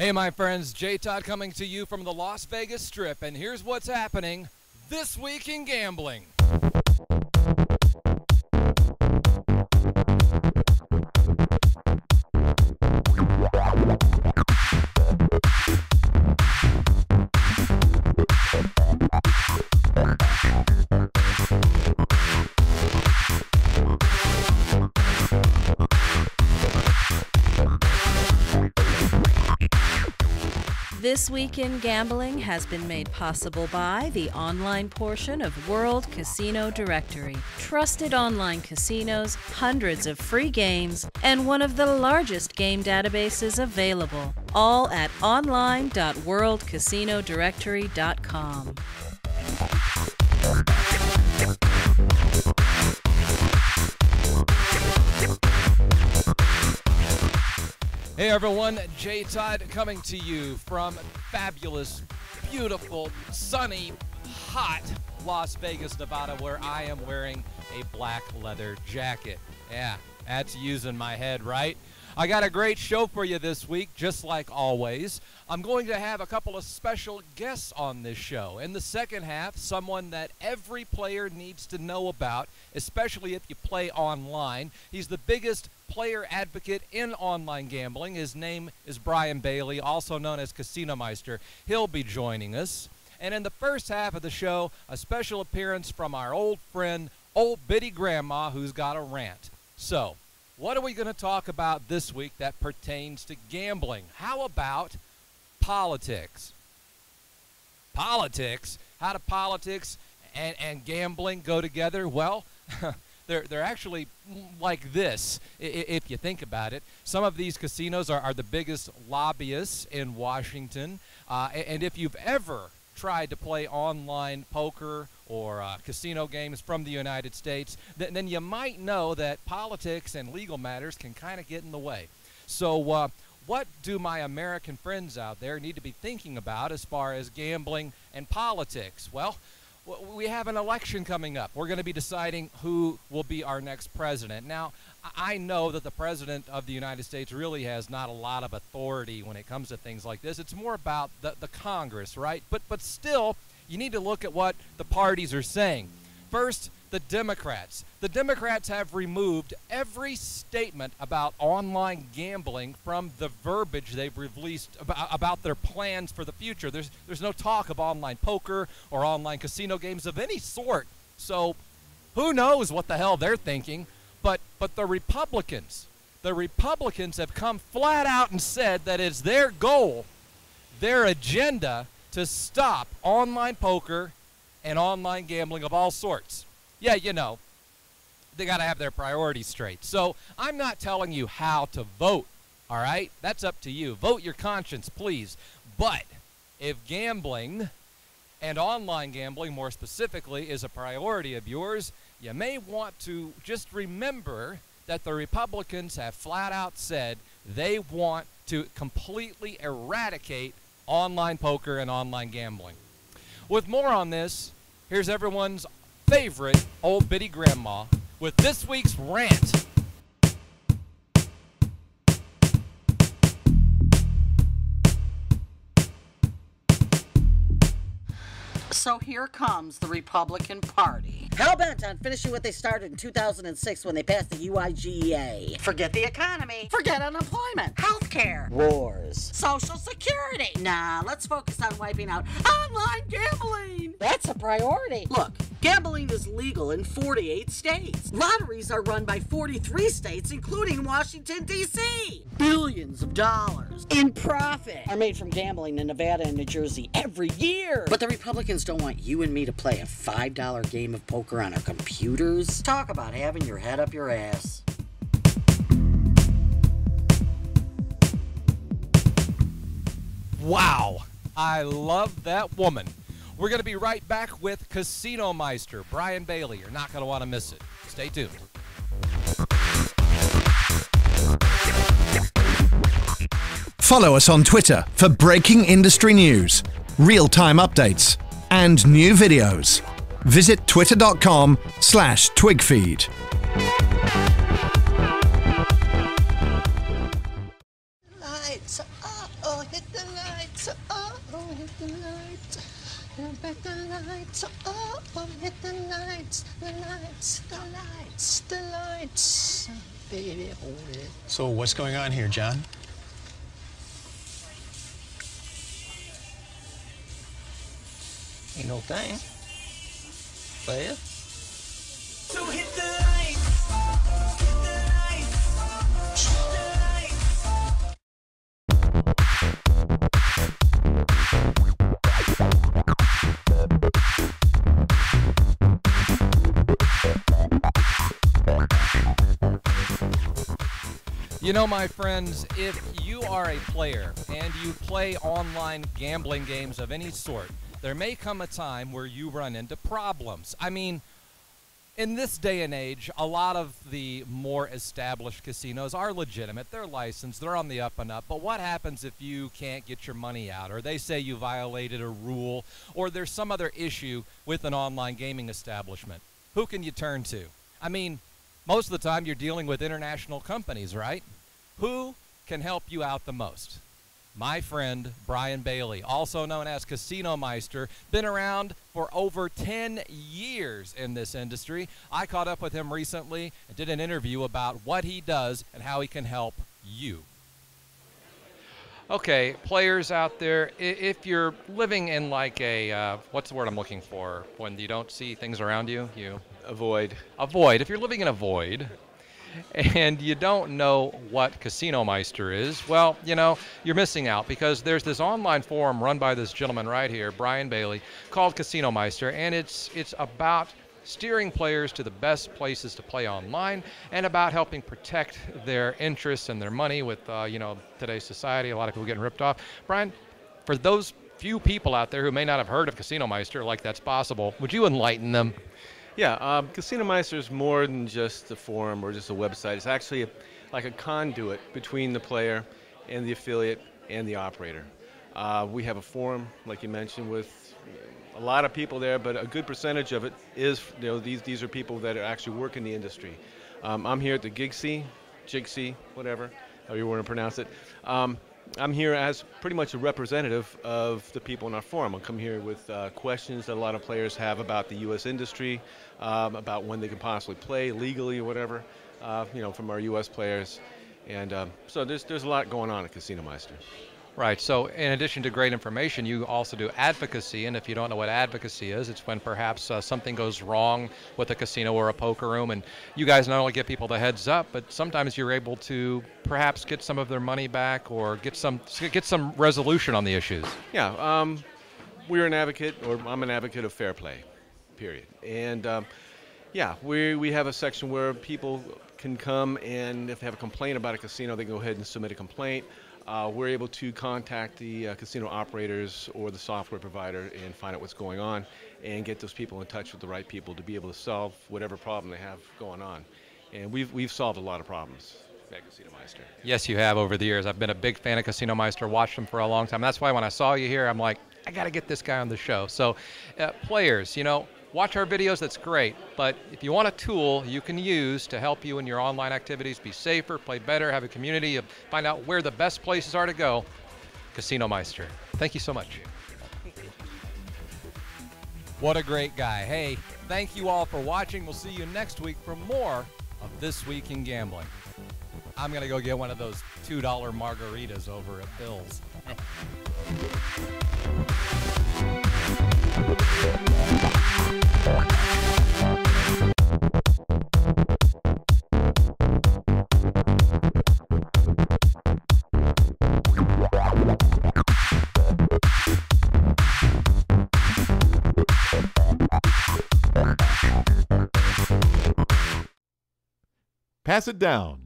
Hey, my friends, J Todd coming to you from the Las Vegas Strip, and here's what's happening this week in gambling. This Week in Gambling has been made possible by the online portion of World Casino Directory. Trusted online casinos, hundreds of free games, and one of the largest game databases available. All at online.worldcasinodirectory.com. Hey everyone, Jay Todd coming to you from fabulous, beautiful, sunny, hot Las Vegas, Nevada, where I am wearing a black leather jacket. Yeah, that's using my head, right? I got a great show for you this week, just like always. I'm going to have a couple of special guests on this show. In the second half, someone that every player needs to know about, especially if you play online. He's the biggest player advocate in online gambling. His name is Bryan Bailey, also known as Casinomeister. He'll be joining us. And in the first half of the show, a special appearance from our old friend, Old Biddy Grandma, who's got a rant. So, what are we going to talk about this week that pertains to gambling? How about politics? Politics? How do politics and, and gambling go together? Well, they're, they're actually like this, if you think about it. Some of these casinos are, are the biggest lobbyists in Washington. Uh, and if you've ever tried to play online poker or uh, casino games from the United States, th- then you might know that politics and legal matters can kind of get in the way. So, uh, what do my American friends out there need to be thinking about as far as gambling and politics? Well, we have an election coming up. We're going to be deciding who will be our next president. Now, I know that the president of the United States really has not a lot of authority when it comes to things like this. It's more about the, the Congress, right? But but still, you need to look at what the parties are saying. First, the Democrats. The Democrats have removed every statement about online gambling from the verbiage they've released about, about, their plans for the future. There's, there's no talk of online poker or online casino games of any sort. So who knows what the hell they're thinking? But, but the Republicans, the Republicans have come flat out and said that it's their goal, their agenda to stop online poker and online gambling of all sorts. Yeah, you know, they got to have their priorities straight. So I'm not telling you how to vote, all right? That's up to you. Vote your conscience, please. But if gambling and online gambling, more specifically, is a priority of yours, you may want to just remember that the Republicans have flat out said they want to completely eradicate online poker and online gambling. With more on this, here's everyone's favorite old Biddy grandma with this week's rant. So here comes the Republican Party. Hell bent on finishing what they started in 2006 when they passed the UIGEA. Forget the economy. Forget unemployment. Healthcare. Wars. Social security. Nah, let's focus on wiping out online gambling. That's a priority. Look, gambling is legal in 48 states. Lotteries are run by 43 states, including Washington, D.C. Billions of dollars in profit are made from gambling in Nevada and New Jersey every year. But the Republicans don't want you and me to play a $5 game of poker on our computers. Talk about having your head up your ass. Wow. I love that woman. We're going to be right back with Casino Meister, Bryan Bailey. You're not going to want to miss it. Stay tuned. Follow us on Twitter for breaking industry news, real time updates, and new videos. Visit twitter.com slash twigfeed. Lights oh, hit the lights, oh, oh, hit the lights. Back the lights, oh, oh, hit the lights, the lights, the lights, the lights. Baby, hold it. So what's going on here, John? Ain't no thing. Well. You know, my friends, if you are a player and you play online gambling games of any sort, there may come a time where you run into problems. I mean, in this day and age, a lot of the more established casinos are legitimate. They're licensed, they're on the up and up. But what happens if you can't get your money out, or they say you violated a rule, or there's some other issue with an online gaming establishment? Who can you turn to? I mean, most of the time you're dealing with international companies, right? Who can help you out the most? My friend Bryan Bailey, also known as Casinomeister, been around for over 10 years in this industry. I caught up with him recently and did an interview about what he does and how he can help you. Okay, players out there, if you're living in like a, uh, what's the word I'm looking for? When you don't see things around you, you Avoid. Avoid. If you're living in a void and you don't know what Casinomeister is, well, you know, you're missing out because there's this online forum run by this gentleman right here, Bryan Bailey, called Casinomeister, and it's it's about steering players to the best places to play online and about helping protect their interests and their money with uh, you know today's society a lot of people getting ripped off. Bryan for those few people out there who may not have heard of Casinomeister like that's possible would you enlighten them Yeah, um, Casinomeister is more than just a forum or just a website. It's actually a, like a conduit between the player and the affiliate and the operator. Uh, we have a forum, like you mentioned, with a lot of people there, but a good percentage of it is, you know, these, these are people that are actually work in the industry. Um, I'm here at the Gigsy, Jigsy, whatever, however you want to pronounce it. Um, I'm here as pretty much a representative of the people in our forum. I'll come here with uh, questions that a lot of players have about the U.S. industry, um, about when they can possibly play legally or whatever, uh, you know, from our U.S. players. And um, so there's, there's a lot going on at Casinomeister. Right. So, in addition to great information, you also do advocacy. And if you don't know what advocacy is, it's when perhaps uh, something goes wrong with a casino or a poker room, and you guys not only give people the heads up, but sometimes you're able to perhaps get some of their money back or get some get some resolution on the issues. Yeah, um, we're an advocate, or I'm an advocate of fair play, period. And um, yeah, we, we have a section where people can come and if they have a complaint about a casino, they can go ahead and submit a complaint. Uh, we're able to contact the uh, casino operators or the software provider and find out what's going on and get those people in touch with the right people to be able to solve whatever problem they have going on. And we've, we've solved a lot of problems Casinomeister. Yes, you have over the years. I've been a big fan of Casinomeister, watched them for a long time. That's why when I saw you here, I'm like, I got to get this guy on the show. So, uh, players, you know, watch our videos, that's great. But if you want a tool you can use to help you in your online activities be safer, play better, have a community, uh, find out where the best places are to go, Casinomeister. Thank you so much. What a great guy. Hey, thank you all for watching. We'll see you next week for more of This Week in Gambling. I'm going to go get one of those $2 margaritas over at Bill's. Pass it down.